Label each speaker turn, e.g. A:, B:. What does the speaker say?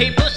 A: people